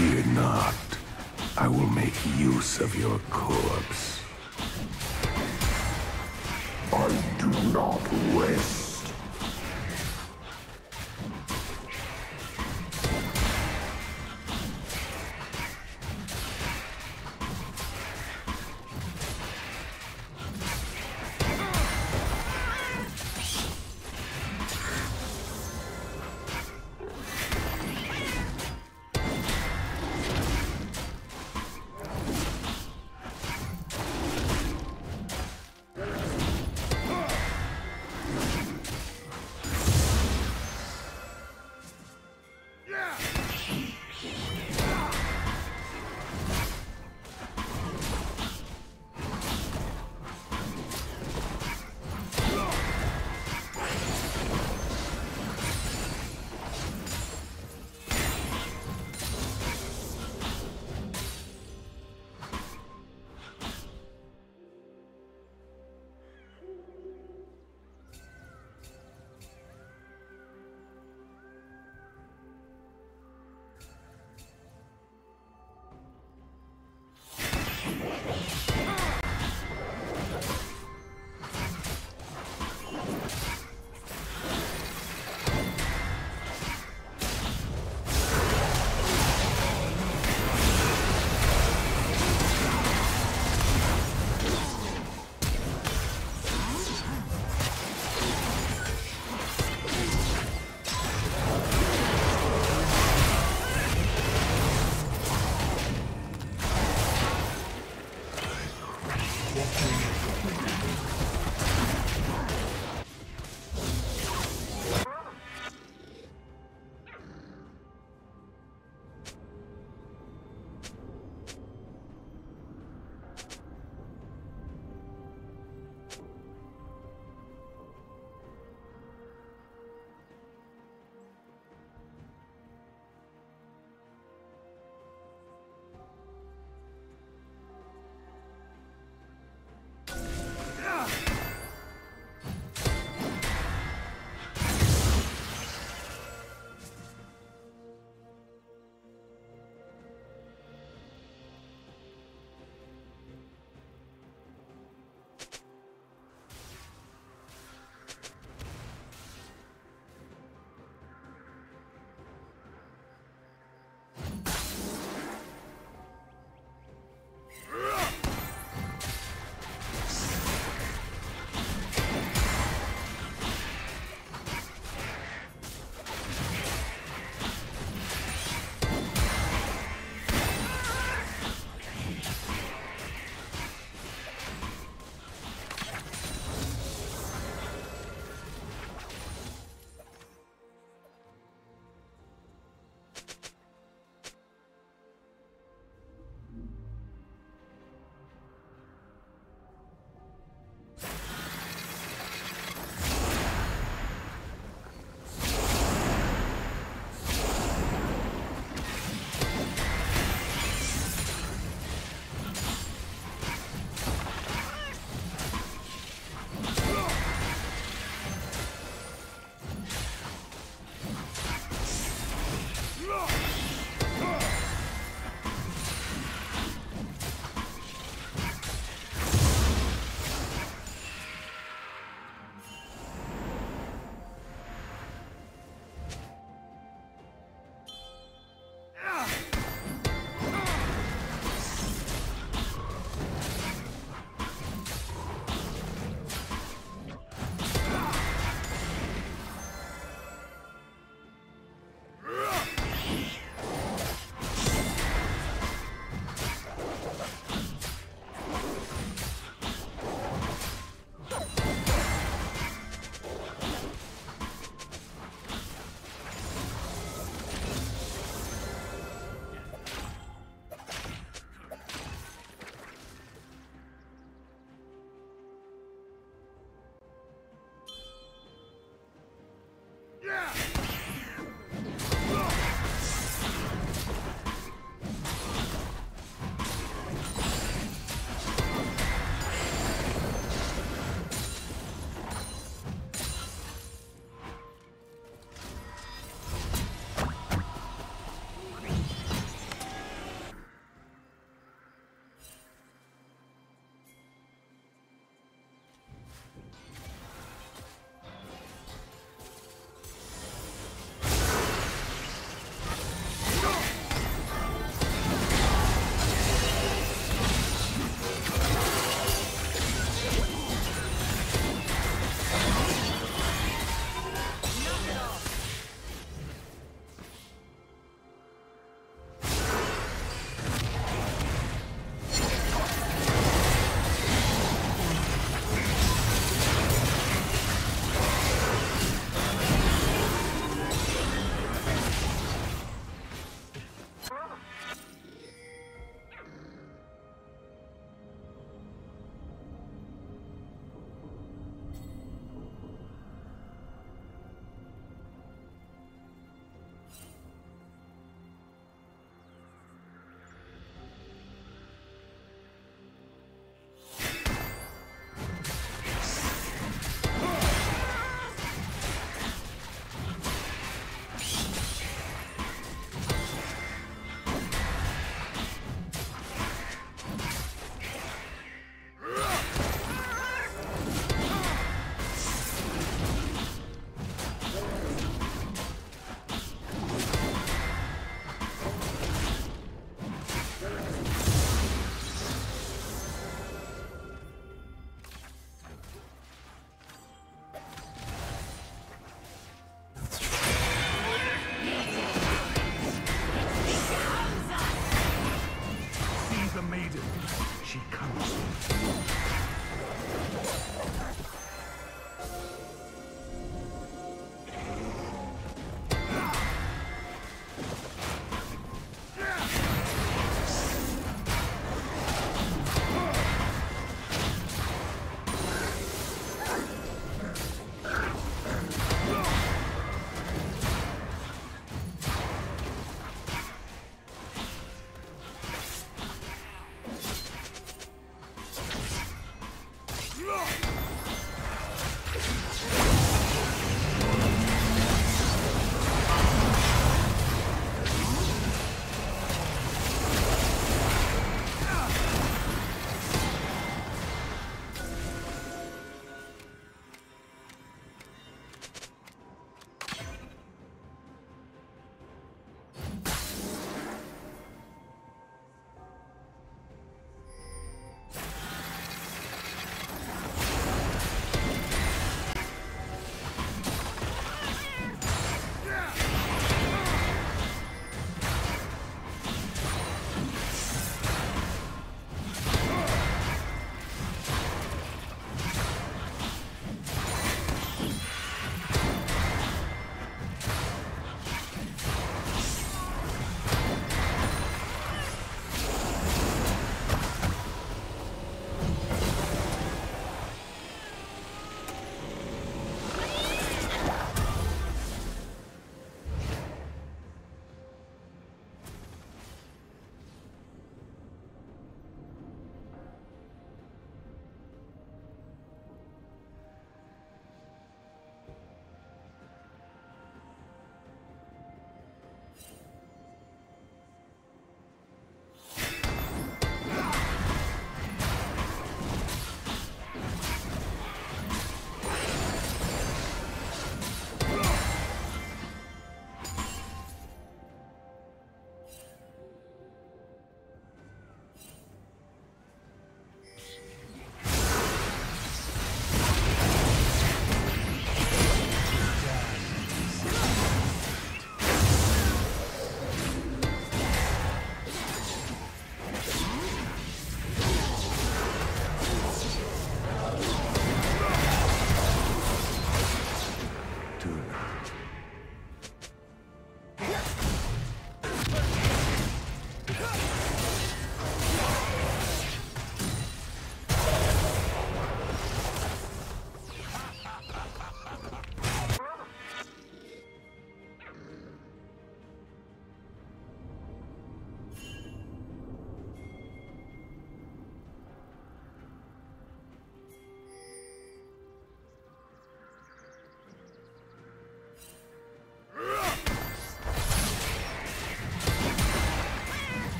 Fear not. I will make use of your corpse. I do not rest.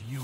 And use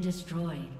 Destroyed.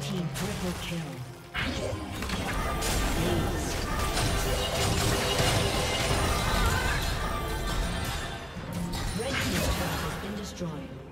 Team triple kill. Red turret has been destroyed.